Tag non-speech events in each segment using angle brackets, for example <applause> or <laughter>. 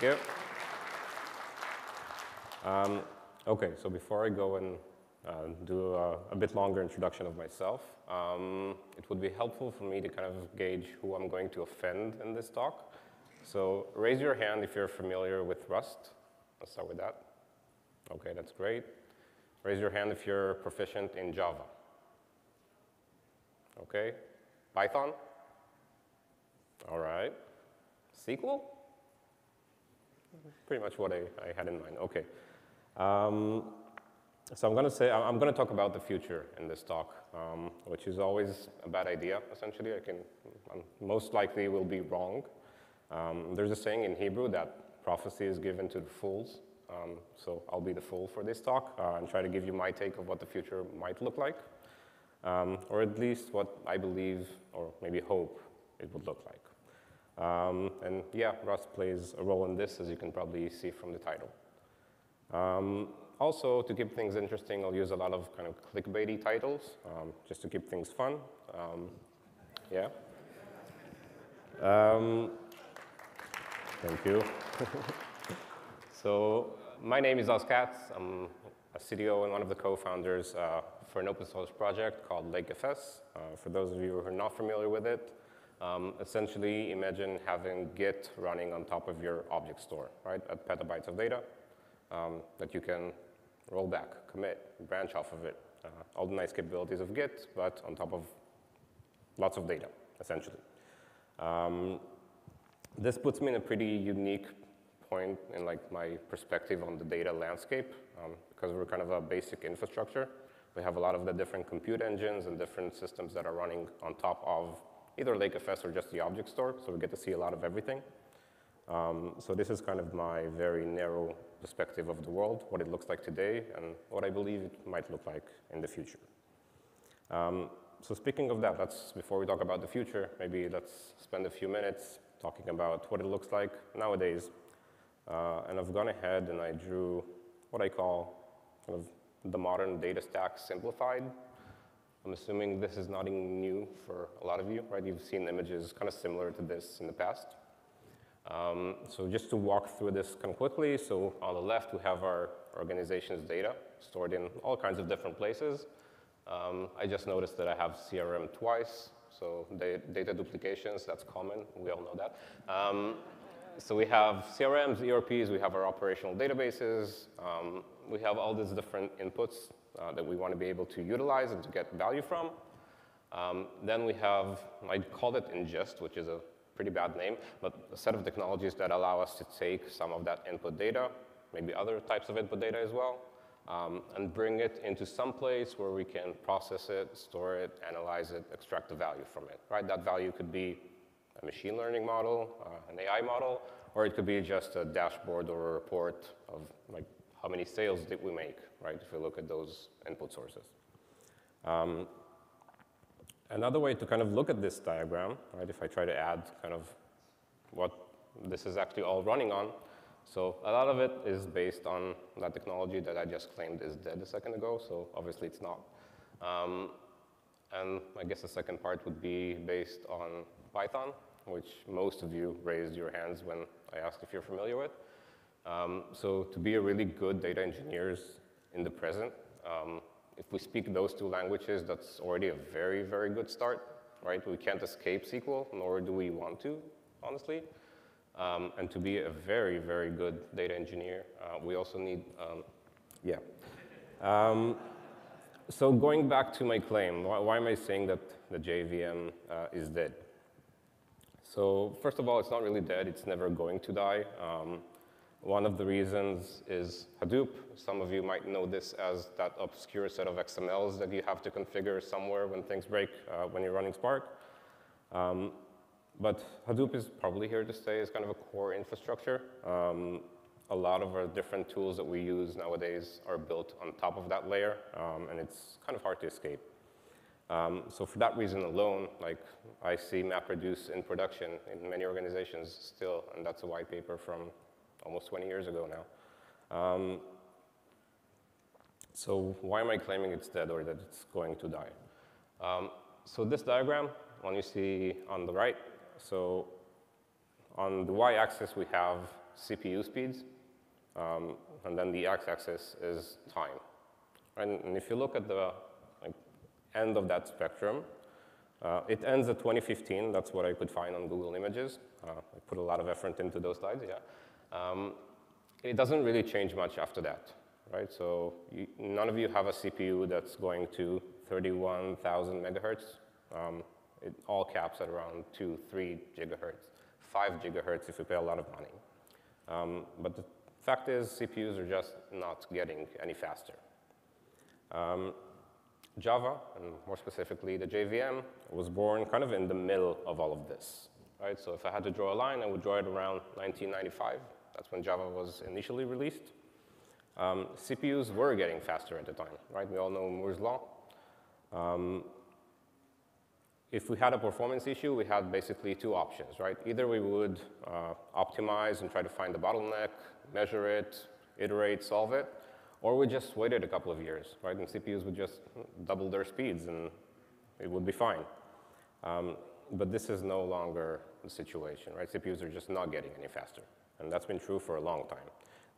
Thank you. Um, okay, so before I go and uh, do a, a, bit longer introduction of myself, um, it would be helpful for me to kind of gauge who I'm going to offend in this talk. So raise your hand if you're familiar with Rust. Let's start with that. Okay, that's great. Raise your hand if you're proficient in Java. Okay. Python? All right. SQL? Pretty much what I, I had in mind. Okay. Um, so I'm going to say, I'm going to talk about the future in this talk, um, which is always a bad idea, essentially. I can, I'm most likely will be wrong. Um, there's a saying in Hebrew that prophecy is given to the fools. Um, so I'll be the fool for this talk uh, and try to give you my take of what the future might look like, um, or at least what I believe or maybe hope it would look like. Um, and yeah, Rust plays a role in this, as you can probably see from the title. Um, also, to keep things interesting, I'll use a lot of kind of clickbaity titles, um, just to keep things fun. Um, yeah. thank you. <laughs> so my name is Oz Katz. I'm a CTO and one of the co-founders uh, for an open source project called LakeFS. Uh, for those of you who are not familiar with it, um, essentially imagine having Git running on top of your object store, right, at petabytes of data um, that you can roll back, commit, branch off of it. Uh, all the nice capabilities of Git, but on top of lots of data, essentially. Um, this puts me in a pretty unique point in like my perspective on the data landscape um, because we're kind of a basic infrastructure. We have a lot of the different compute engines and different systems that are running on top of either LakeFS or just the object store, so we get to see a lot of everything. Um, so this is kind of my very narrow perspective of the world, what it looks like today, and what I believe it might look like in the future. Um, so speaking of that, let's, before we talk about the future, maybe let's spend a few minutes talking about what it looks like nowadays uh, and I've gone ahead and I drew what I call kind of the modern data stack simplified. I'm assuming this is nothing new for a lot of you, right? You've seen images kind of similar to this in the past. Um, so just to walk through this kind of quickly, so on the left we have our organization's data stored in all kinds of different places. Um, I just noticed that I have CRM twice, so data duplications, that's common, we all know that. Um, so we have CRMs, ERPs, we have our operational databases, um, we have all these different inputs uh, that we want to be able to utilize and to get value from. Um, then we have, I called it ingest, which is a pretty bad name, but a set of technologies that allow us to take some of that input data, maybe other types of input data as well, um, and bring it into some place where we can process it, store it, analyze it, extract the value from it, right? That value could be a machine learning model, uh, an AI model, or it could be just a dashboard or a report of like how many sales did we make, right, if we look at those input sources. Um, another way to kind of look at this diagram, right, if I try to add kind of what this is actually all running on, so a lot of it is based on that technology that I just claimed is dead a second ago, so obviously it's not. Um, and I guess the second part would be based on Python, which most of you raised your hands when I asked if you're familiar with. Um, so to be a really good data engineers in the present, um, if we speak those two languages, that's already a very, very good start, right? We can't escape SQL, nor do we want to, honestly. Um, and to be a very, very good data engineer, uh, we also need, um, yeah. Um, so going back to my claim, why, why, am I saying that the JVM uh, is dead? So first of all, it's not really dead. It's never going to die. One of the reasons is Hadoop. Some of you might know this as that obscure set of XMLs that you have to configure somewhere when things break uh, when you're running Spark. Um, but Hadoop is probably here to stay as kind of a core infrastructure. Um, a lot of our different tools that we use nowadays are built on top of that layer, um, and it's kind of hard to escape. Um, so for that reason alone, like I see MapReduce in production in many organizations still, and that's a white paper from almost 20 years ago now. Um, so why am I claiming it's dead or that it's going to die? Um, so this diagram, one you see on the right, so on the y-axis, we have CPU speeds, um, and then the x-axis is time. And, and, if you look at the like, end of that spectrum, uh, it ends at 2015. That's what I could find on Google Images. Uh, I put a lot of effort into those slides, yeah. Um, it doesn't really change much after that, right? So you, none of you have a CPU that's going to 31,000 megahertz. Um, it all caps at around 2, 3 gigahertz, 5 gigahertz if you pay a lot of money. Um, but the fact is, CPUs are just not getting any faster. Um, Java, and more specifically the JVM, was born kind of in the middle of all of this. Right? So if I had to draw a line, I would draw it around 1995. That's when Java was initially released. Um, CPUs were getting faster at the time, right? We all know Moore's law. Um, if we had a performance issue, we had basically two options, right? Either we would uh, optimize and try to find the bottleneck, measure it, iterate, solve it, or we just waited a couple of years, right? And CPUs would just double their speeds and it would be fine. Um, but this is no longer the situation, right? CPUs are just not getting any faster. And that's been true for a long time.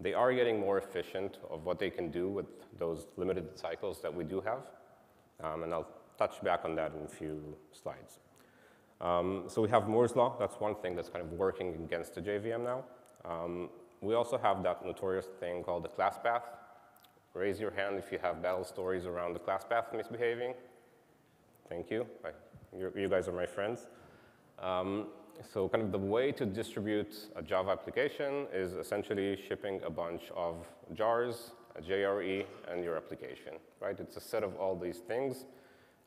They are getting more efficient of what they can do with those limited cycles that we do have. Um, and I'll touch back on that in a few slides. Um, so we have Moore's law. That's one thing that's kind of working against the JVM now. Um, we also have that notorious thing called the class path, Raise your hand if you have battle stories around the class path misbehaving. Thank you. you guys are my friends. Um, so kind of the way to distribute a Java application is essentially shipping a bunch of jars, a JRE, and your application, right? It's a set of all these things.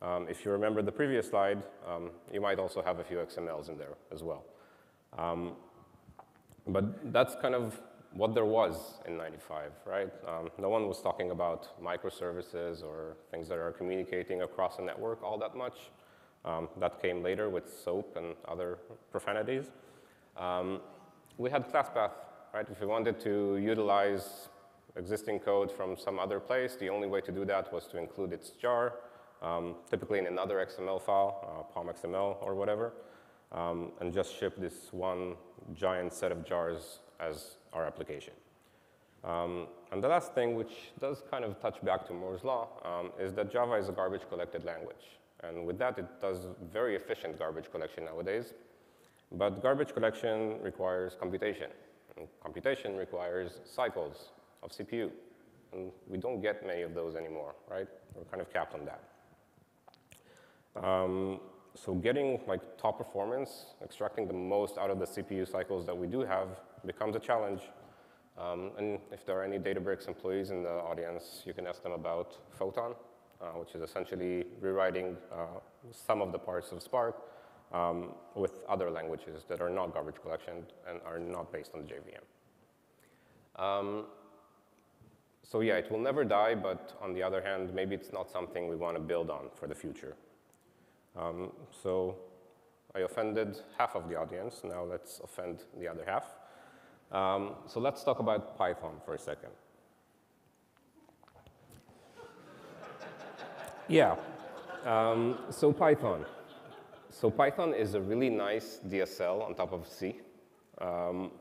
Um, if you remember the previous slide, um, you might also have a few XMLs in there as well. Um, but that's kind of what there was in 95, right? Um, no one was talking about microservices or things that are communicating across a network all that much. Um, that came later with SOAP and other profanities. Um, we had ClassPath, right? If we wanted to utilize existing code from some other place, the only way to do that was to include its jar, um, typically in another XML file, uh, POM.XML or whatever, um, and just ship this one giant set of jars as our application. Um, and the last thing, which does kind of touch back to Moore's law, um, is that Java is a garbage collected language. And with that, it does very efficient garbage collection nowadays. But garbage collection requires computation. And computation requires cycles of CPU. And we don't get many of those anymore, right? We're kind of capped on that. Um, so getting like top performance, extracting the most out of the CPU cycles that we do have becomes a challenge. Um, and if there are any Databricks employees in the audience, you can ask them about Photon, which is essentially rewriting uh, some of the parts of Spark um, with other languages that are not garbage collection and are not based on the JVM. Um, so yeah, it will never die, but on the other hand, maybe it's not something we want to build on for the future. Um, so I offended half of the audience. Now let's offend the other half. Um, so let's talk about Python for a second. Yeah, um, so Python. So Python is a really nice DSL on top of C. Um,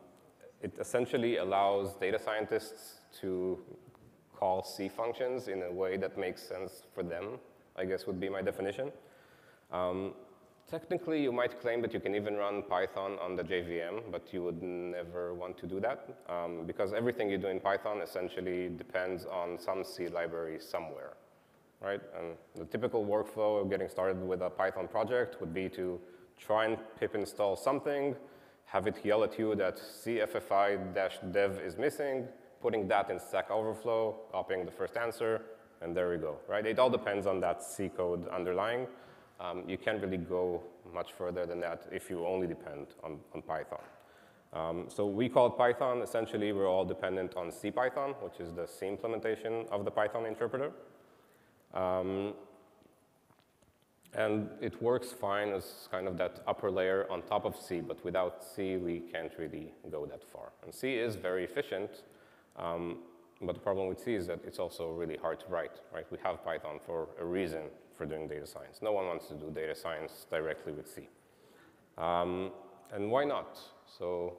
it essentially allows data scientists to call C functions in a way that makes sense for them, I guess would be my definition. Um, technically, you might claim that you can even run Python on the JVM, but you would never want to do that um, because everything you do in Python essentially depends on some C library somewhere, right? And the typical workflow of getting started with a Python project would be to try and pip install something, have it yell at you that cffi-dev is missing, putting that in Stack Overflow, copying the first answer, and there we go, right? It all depends on that C code underlying. Um, you can't really go much further than that if you only depend on, on Python. Um, so we call it Python. Essentially, we're all dependent on CPython, which is the C implementation of the Python interpreter. Um, and it works fine as kind of that upper layer on top of C, but without C, we can't really go that far. And C is very efficient, um, but the problem with C is that it's also really hard to write, right? We have Python for a reason for doing data science. No one wants to do data science directly with C. Um, and why not? So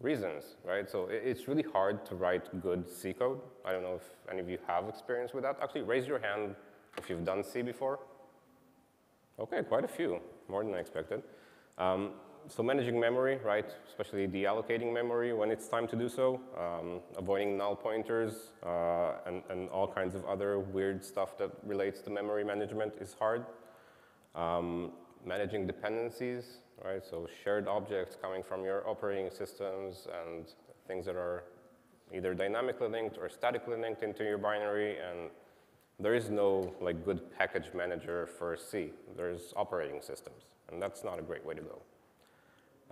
reasons, right? So it's really hard to write good C code. I don't know if any of you have experience with that. Actually, raise your hand if you've done C before. Okay, quite a few, more than I expected. Um, so managing memory, right, especially deallocating memory when it's time to do so, um, avoiding null pointers, uh, and, and, all kinds of other weird stuff that relates to memory management is hard. Um, managing dependencies, right, so shared objects coming from your operating systems and things that are either dynamically linked or statically linked into your binary, and there is no like good package manager for C. There's operating systems, and that's not a great way to go.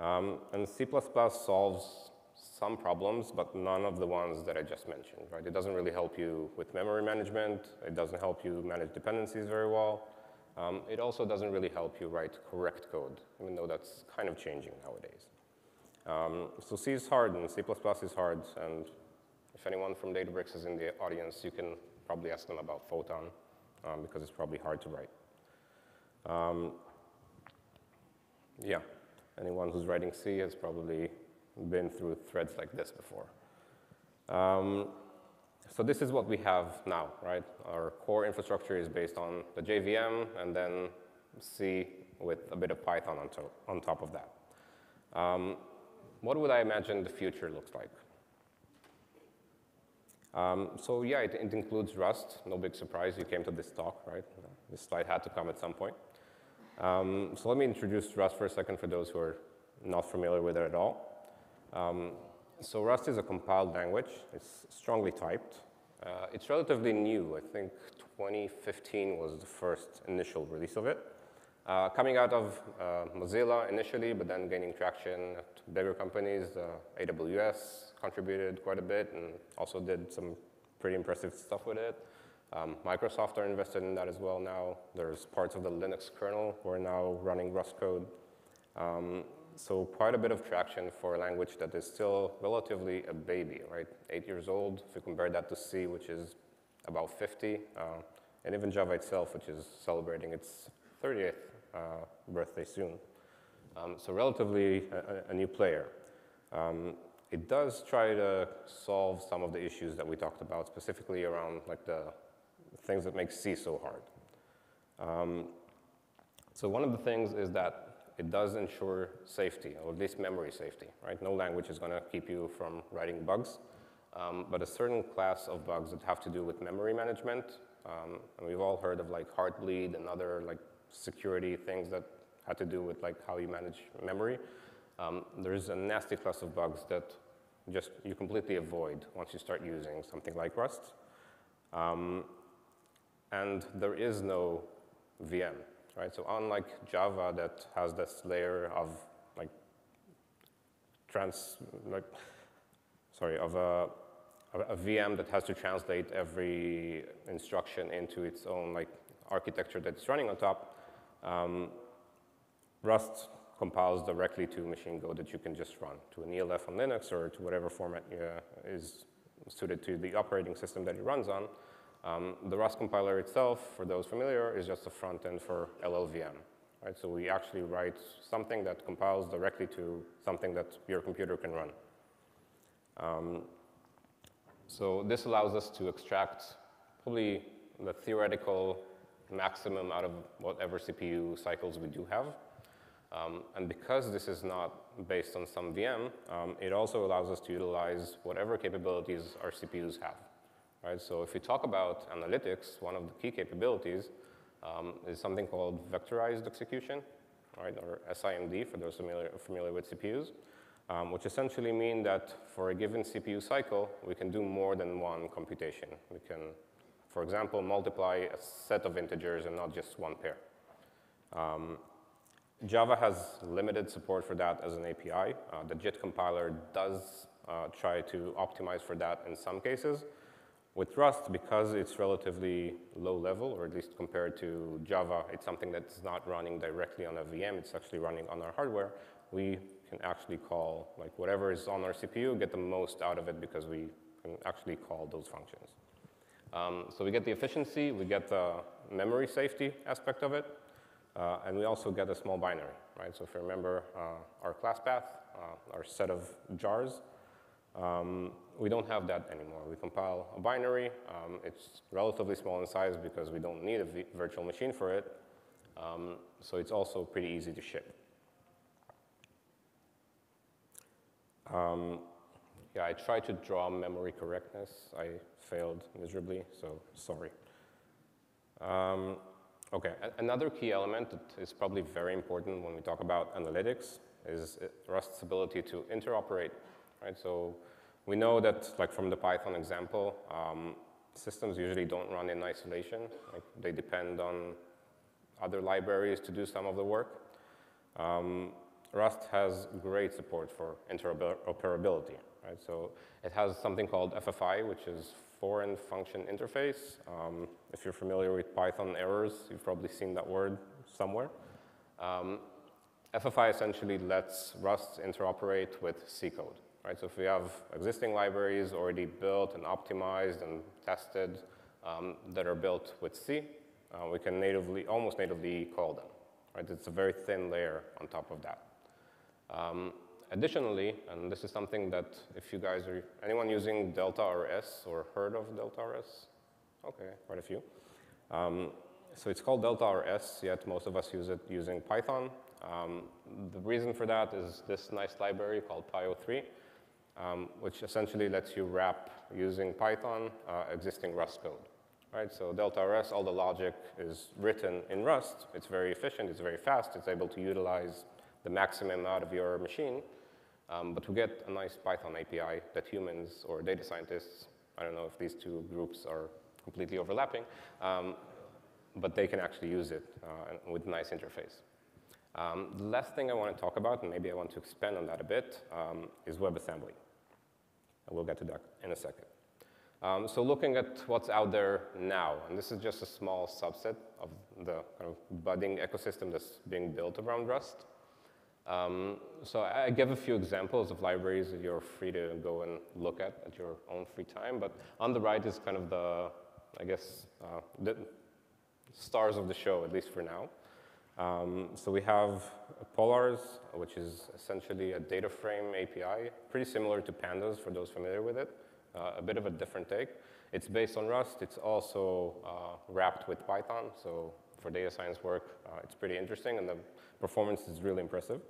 Um, and C++ solves some problems, but none of the ones that I just mentioned, right? It doesn't really help you with memory management. It doesn't help you manage dependencies very well. Um, it also doesn't really help you write correct code, even though that's kind of changing nowadays. Um, so C is hard and C++ is hard, and if anyone from Databricks is in the audience, you can probably ask them about Photon, um, because it's probably hard to write. Um, yeah. Anyone who's writing C has probably been through threads like this before. Um, so this is what we have now, right? Our core infrastructure is based on the JVM and then C with a bit of Python on, to on top of that. Um, what would I imagine the future looks like? Um, so yeah, it, it, includes Rust. No big surprise, you came to this talk, right? This slide had to come at some point. Um, so let me introduce Rust for a second for those who are not familiar with it at all. Um, so Rust is a compiled language. It's strongly typed. Uh, it's relatively new. I think 2015 was the first initial release of it. Uh, coming out of uh, Mozilla initially, but then gaining traction at bigger companies. Uh, AWS contributed quite a bit and also did some pretty impressive stuff with it. Um, Microsoft are invested in that as well now. There's parts of the Linux kernel who are now running Rust code. Um, so quite a bit of traction for a language that is still relatively a baby, right? Eight years old, if you compare that to C, which is about 50, uh, and even Java itself, which is celebrating its 30th uh, birthday soon. Um, so relatively a, a new player. Um, it does try to solve some of the issues that we talked about, specifically around like the things that make C so hard. Um, so one of the things is that it does ensure safety, or at least memory safety, right? No language is going to keep you from writing bugs, um, but a certain class of bugs that have to do with memory management, um, and we've all heard of like Heartbleed and other like security things that had to do with like how you manage memory. Um, there's a nasty class of bugs that just you completely avoid once you start using something like Rust. Um, and there is no VM, right? So unlike Java that has this layer of like trans, like, sorry, of a, a VM that has to translate every instruction into its own like architecture that it's running on top, um, Rust compiles directly to machine code that you can just run to an ELF on Linux or to whatever format uh, is suited to the operating system that it runs on. Um, the Rust compiler itself, for those familiar, is just a front end for LLVM. Right? So we actually write something that compiles directly to something that your computer can run. Um, so this allows us to extract probably the theoretical maximum out of whatever CPU cycles we do have. Um, and because this is not based on some VM, um, it also allows us to utilize whatever capabilities our CPUs have right? So if we talk about analytics, one of the key capabilities um, is something called vectorized execution, right, or SIMD for those familiar, familiar with CPUs, um, which essentially mean that for a given CPU cycle, we can do more than one computation. We can, for example, multiply a set of integers and not just one pair. Um, Java has limited support for that as an API. Uh, the JIT compiler does uh, try to optimize for that in some cases, with Rust, because it's relatively low level, or at least compared to Java, it's something that's not running directly on a VM, it's actually running on our hardware, we can actually call like whatever is on our CPU, get the most out of it because we can actually call those functions. Um, so we get the efficiency, we get the memory safety aspect of it, uh, and we also get a small binary, right? So if you remember uh, our class path, uh, our set of jars. Um, we don't have that anymore. We compile a binary. Um, it's relatively small in size because we don't need a virtual machine for it. Um, so it's also pretty easy to ship. Um, yeah, I tried to draw memory correctness. I failed miserably, so sorry. Okay, another key element that is probably very important when we talk about analytics is Rust's ability to interoperate, right? So we know that, like from the Python example, um, systems usually don't run in isolation. Like they depend on other libraries to do some of the work. Um, Rust has great support for interoperability, right? So it has something called FFI, which is foreign function interface. Um, if you're familiar with Python errors, you've probably seen that word somewhere. Um, FFI essentially lets Rust interoperate with C code, right? So if we have existing libraries already built and optimized and tested um, that are built with C, uh, we can natively, almost natively call them, right? It's a very thin layer on top of that. Additionally, and this is something that if you guys are, anyone using Delta RS or heard of Delta RS? Okay, quite a few. Um, so it's called Delta RS, yet most of us use it using Python. Um, the reason for that is this nice library called Pyo3, um, which essentially lets you wrap using Python uh, existing Rust code. Right, so Delta RS, all the logic is written in Rust. It's very efficient, it's very fast, it's able to utilize the maximum out of your machine. Um, but we get a nice Python API that humans or data scientists, I don't know if these two groups are completely overlapping, um, but they can actually use it uh, with a nice interface. Um, the last thing I want to talk about, and maybe I want to expand on that a bit, um, is WebAssembly. And we'll get to that in a second. Um, so looking at what's out there now, and this is just a small subset of the kind of budding ecosystem that's being built around Rust. Um, so I give a few examples of libraries that you're free to go and look at at your own free time. But on the right is kind of the, I guess, uh, the stars of the show, at least for now. Um, so we have Polars, which is essentially a data frame API, pretty similar to Pandas for those familiar with it, uh, a bit of a different take. It's based on Rust. It's also uh, wrapped with Python. So for data science work, uh, it's pretty interesting, and the performance is really impressive.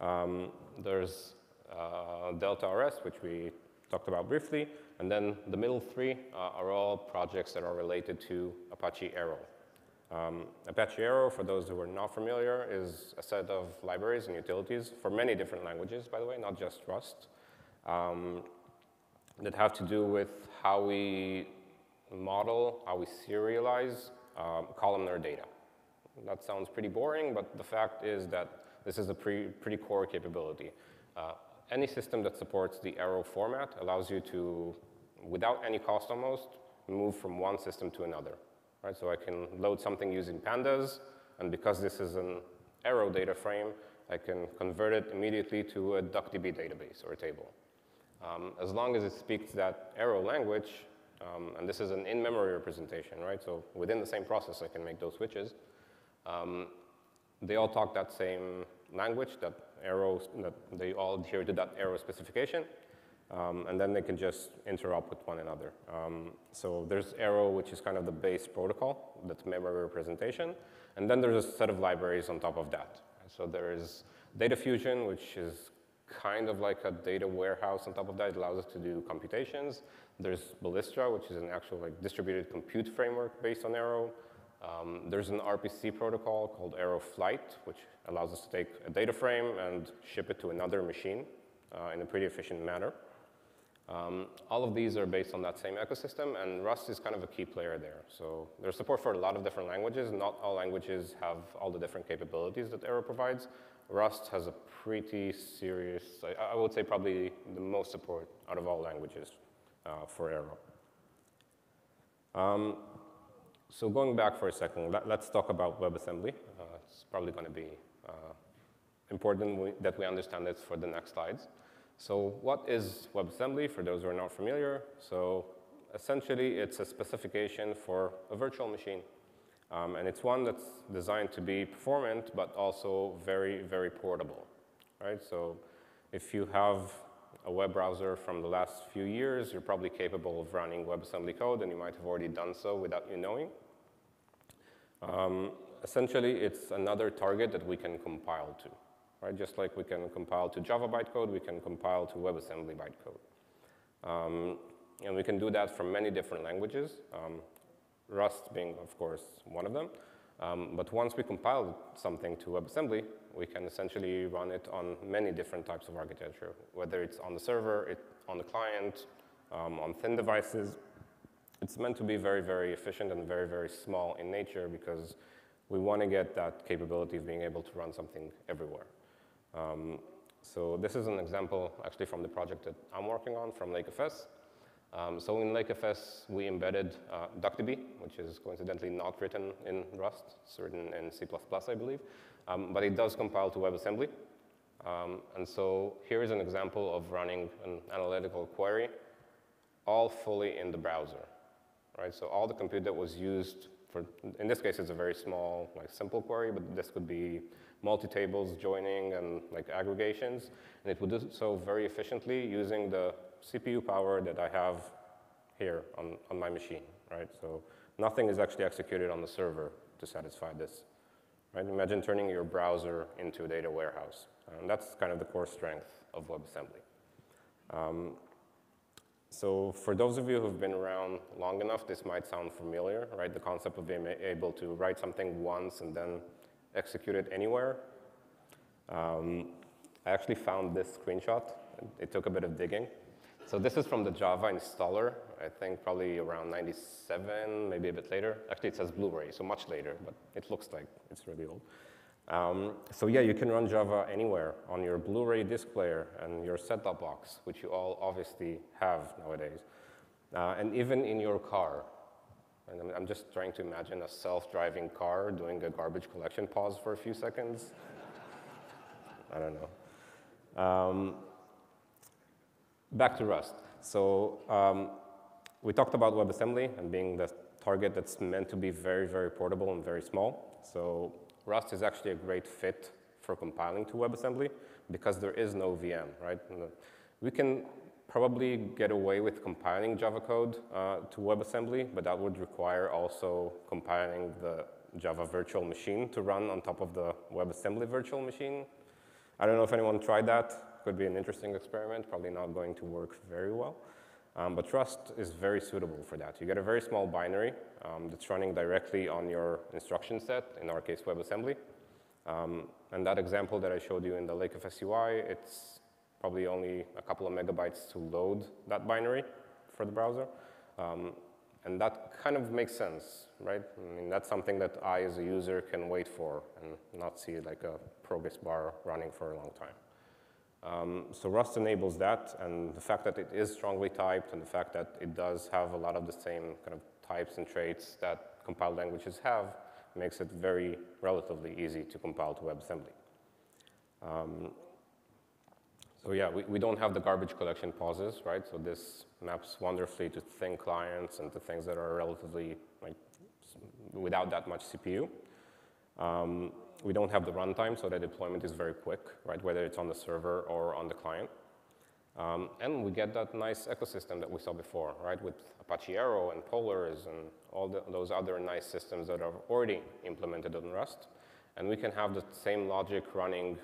Um, there's uh, Delta RS, which we talked about briefly, and then the middle three uh, are all projects that are related to Apache Arrow. Um, Apache Arrow, for those who are not familiar, is a set of libraries and utilities for many different languages, by the way, not just Rust, um, that have to do with how we model, how we serialize um, columnar data. That sounds pretty boring, but the fact is that this is a pretty, pretty core capability. Uh, any system that supports the arrow format allows you to, without any cost almost, move from one system to another. Right? So I can load something using pandas, and because this is an arrow data frame, I can convert it immediately to a DuckDB database or a table. Um, as long as it speaks that arrow language, um, and this is an in-memory representation, right? So within the same process, I can make those switches. Um, they all talk that same language, that arrow, that they all adhere to that arrow specification. Um, and then they can just interop with one another. Um, so there's Arrow, which is kind of the base protocol, that's memory representation. And then there's a set of libraries on top of that. So there is Data Fusion, which is kind of like a data warehouse on top of that. It allows us to do computations. There's Ballista, which is an actual like distributed compute framework based on Arrow. Um, there's an RPC protocol called Arrow Flight, which allows us to take a data frame and ship it to another machine uh, in a pretty efficient manner. Um, all of these are based on that same ecosystem, and Rust is kind of a key player there. So there's support for a lot of different languages. Not all languages have all the different capabilities that Arrow provides. Rust has a pretty serious, I, I would say probably the most support out of all languages uh, for Arrow. Um, so going back for a second, let, us talk about WebAssembly. Uh, it's probably going to be uh, important we, that we understand this for the next slides. So what is WebAssembly for those who are not familiar? So essentially, it's a specification for a virtual machine. Um, and it's one that's designed to be performant, but also very, very portable, right? So if you have a web browser from the last few years, you're probably capable of running WebAssembly code, and you might have already done so without you knowing. Um, essentially, it's another target that we can compile to. Right? Just like we can compile to Java bytecode, we can compile to WebAssembly bytecode. Um, and we can do that from many different languages, um, Rust being, of course, one of them. Um, but once we compile something to WebAssembly, we can essentially run it on many different types of architecture, whether it's on the server, it, on the client, um, on thin devices. It's meant to be very, very efficient and very, very small in nature because we want to get that capability of being able to run something everywhere. Um, so this is an example actually from the project that I'm working on from LakeFS. Um, so in LakeFS, we embedded uh, DuckDB, which is coincidentally not written in Rust. It's written in C++, I believe. Um, but it does compile to WebAssembly. Um, and so here is an example of running an analytical query, all fully in the browser. Right? So all the compute that was used for, in this case, it's a very small, like simple query, but this could be multi-tables joining and like aggregations. And it would do so very efficiently using the CPU power that I have here on, on my machine, right? So nothing is actually executed on the server to satisfy this. Right? Imagine turning your browser into a data warehouse. And that's kind of the core strength of WebAssembly. Um, so for those of you who've been around long enough, this might sound familiar, right? The concept of being able to write something once and then execute it anywhere. Um, I actually found this screenshot. It took a bit of digging. So this is from the Java installer, I think probably around 97, maybe a bit later. Actually, it says Blu-ray, so much later, but it looks like it's really old. Um, so yeah, you can run Java anywhere on your Blu-ray disc player and your set-top box, which you all obviously have nowadays, uh, and even in your car. And I'm just trying to imagine a self-driving car doing a garbage collection pause for a few seconds. <laughs> I don't know. Um, back to Rust. So um, we talked about WebAssembly and being the target that's meant to be very, very portable and very small. So Rust is actually a great fit for compiling to WebAssembly because there is no VM, right? We can probably get away with compiling Java code uh, to WebAssembly, but that would require also compiling the Java virtual machine to run on top of the WebAssembly virtual machine. I don't know if anyone tried that could be an interesting experiment, probably not going to work very well. Um, but Rust is very suitable for that. You get a very small binary um, that's running directly on your instruction set, in our case, WebAssembly. Um, and that example that I showed you in the LakeFS UI, it's probably only a couple of megabytes to load that binary for the browser. Um, and that kind of makes sense, right? I mean, that's something that I, as a user, can wait for and not see like a progress bar running for a long time. Um, so Rust enables that, and the fact that it is strongly typed and the fact that it does have a lot of the same kind of types and traits that compiled languages have makes it very relatively easy to compile to WebAssembly. Um, so yeah, we, we don't have the garbage collection pauses, right? So this maps wonderfully to thin clients and to things that are relatively like without that much CPU. Um, we don't have the runtime, so the deployment is very quick, right, whether it's on the server or on the client. Um, and we get that nice ecosystem that we saw before, right, with Apache Arrow and Polars and all the, those other nice systems that are already implemented on Rust. And we can have the same logic running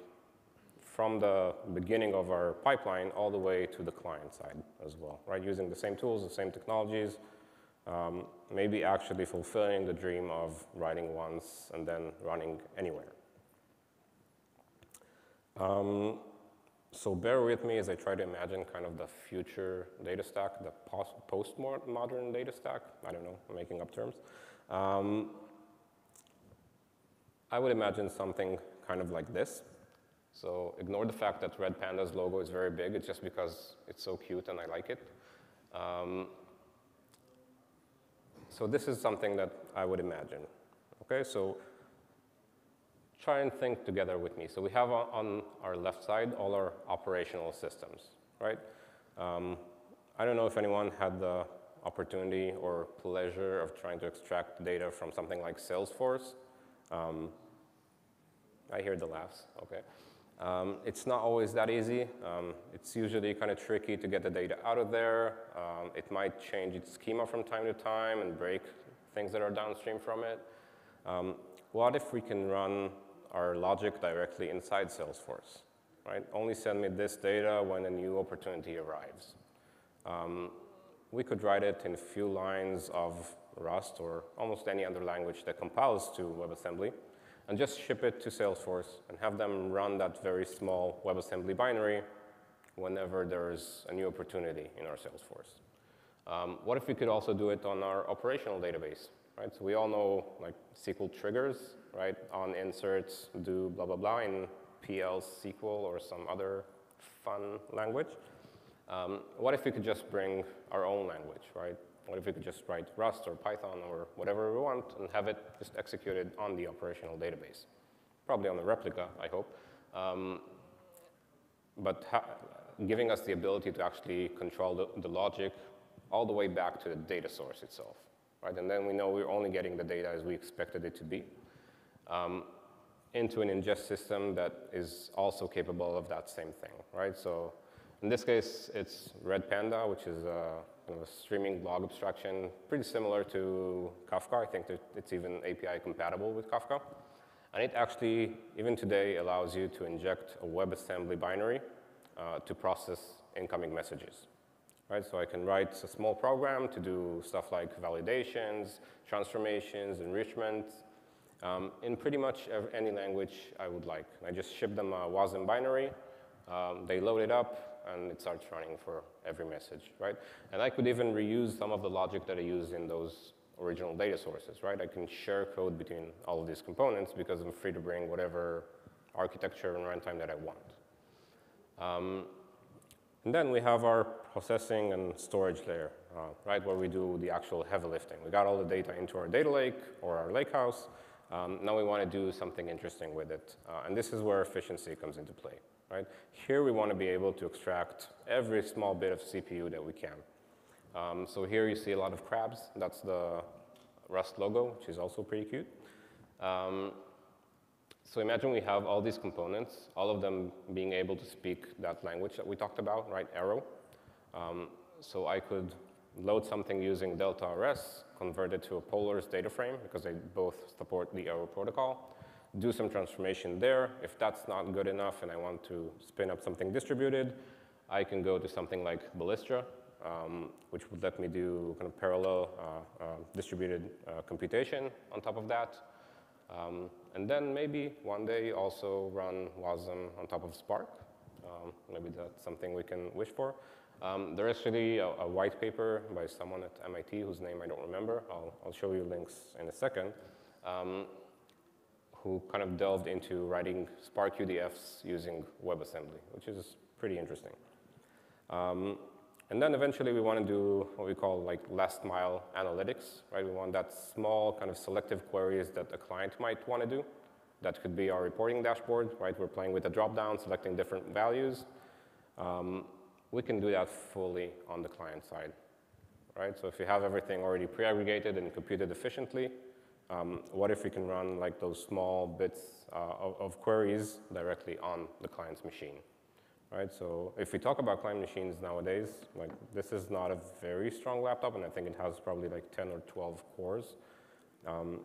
from the beginning of our pipeline all the way to the client side as well, right, using the same tools, the same technologies, um, maybe actually fulfilling the dream of writing once and then running anywhere. Um, so bear with me as I try to imagine kind of the future data stack, the post-modern data stack. I don't know, I'm making up terms. Um, I would imagine something kind of like this. So ignore the fact that Red Panda's logo is very big. It's just because it's so cute and I like it. Um, so this is something that I would imagine. Okay, so try and think together with me. So we have on our left side all our operational systems, right? Um, I don't know if anyone had the opportunity or pleasure of trying to extract data from something like Salesforce. Um, I hear the laughs, okay. Um, it's not always that easy. Um, it's usually kind of tricky to get the data out of there. Um, it might change its schema from time to time and break things that are downstream from it. Um, what if we can run our logic directly inside Salesforce? Right? Only send me this data when a new opportunity arrives. Um, we could write it in a few lines of Rust or almost any other language that compiles to WebAssembly and just ship it to Salesforce and have them run that very small WebAssembly binary whenever there's a new opportunity in our Salesforce. Um, what if we could also do it on our operational database, right? So we all know like SQL triggers, right? On inserts, do blah, blah, blah in PL SQL or some other fun language. Um, what if we could just bring our own language, right? What if we could just write Rust or Python or whatever we want and have it just executed on the operational database? Probably on the replica, I hope. Um, but giving us the ability to actually control the, the, logic all the way back to the data source itself, right? And then we know we're only getting the data as we expected it to be um, into an ingest system that is also capable of that same thing, right? So in this case, it's Red Panda, which is a, of a streaming log abstraction, pretty similar to Kafka. I think that it's even API compatible with Kafka. And it actually, even today, allows you to inject a WebAssembly binary uh, to process incoming messages. Right, so I can write a small program to do stuff like validations, transformations, enrichment, um, in pretty much any language I would like. I just ship them a WASM binary, um, they load it up, and it starts running for every message, right? And I could even reuse some of the logic that I used in those original data sources, right? I can share code between all of these components because I'm free to bring whatever architecture and runtime that I want. Um, and then we have our processing and storage layer, uh, right, where we do the actual heavy lifting. We got all the data into our data lake or our lakehouse. Um, now we want to do something interesting with it. Uh, and this is where efficiency comes into play right? Here we want to be able to extract every small bit of CPU that we can. Um, so here you see a lot of crabs. That's the Rust logo, which is also pretty cute. Um, so imagine we have all these components, all of them being able to speak that language that we talked about, right, Arrow. Um, so I could load something using Delta RS, convert it to a Polars data frame, because they both support the Arrow protocol, do some transformation there. If that's not good enough and I want to spin up something distributed, I can go to something like Ballista, um, which would let me do kind of parallel uh, uh, distributed uh, computation on top of that. Um, and then maybe one day also run WASM on top of Spark. Um, maybe that's something we can wish for. Um, there's actually a, a, white paper by someone at MIT whose name I don't remember. I'll, I'll show you links in a second. Who kind of delved into writing Spark UDFs using WebAssembly, which is pretty interesting. Um, and then eventually we want to do what we call like last mile analytics, right? We want that small kind of selective queries that a client might want to do. That could be our reporting dashboard, right? We're playing with a dropdown, selecting different values. Um, we can do that fully on the client side, right? So if you have everything already pre-aggregated and computed efficiently, um, what if we can run like those small bits uh, of, of, queries directly on the client's machine, right? So if we talk about client machines nowadays, like this is not a very strong laptop, and I think it has probably like 10 or 12 cores. Um,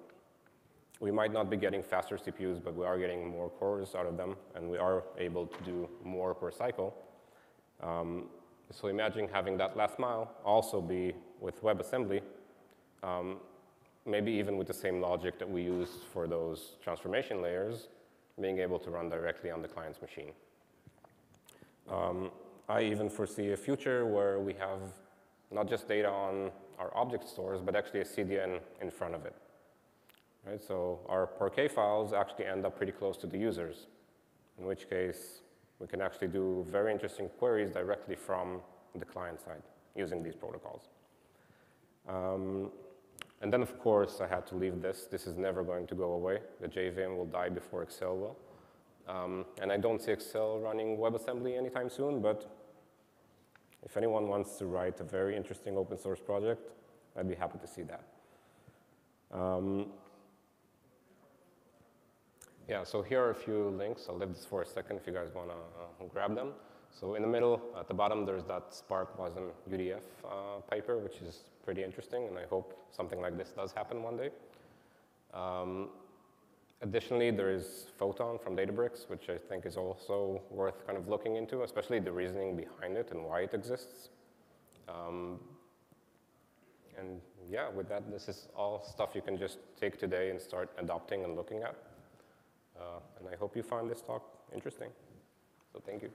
we might not be getting faster CPUs, but we are getting more cores out of them, and we are able to do more per cycle. Um, so imagine having that last mile also be with WebAssembly. Um, maybe even with the same logic that we use for those transformation layers, being able to run directly on the client's machine. Um, I even foresee a future where we have not just data on our object stores, but actually a CDN in front of it. Right? So our Parquet files actually end up pretty close to the users, in which case we can actually do very interesting queries directly from the client side using these protocols. Um, and then, of course, I had to leave this. This is never going to go away. The JVM will die before Excel will. Um, and I don't see Excel running WebAssembly anytime soon, but if anyone wants to write a very interesting open source project, I'd be happy to see that. Um, Yeah, so here are a few links. I'll leave this for a second if you guys want to uh, grab them. So in the middle, at the bottom, there's that Spark Wasm UDF uh, paper, which is pretty interesting, and I hope something like this does happen one day. Um, additionally, there is Photon from Databricks, which I think is also worth kind of looking into, especially the reasoning behind it and why it exists. Um, and yeah, with that, this is all stuff you can just take today and start adopting and looking at. Uh, and I hope you find this talk interesting. So thank you.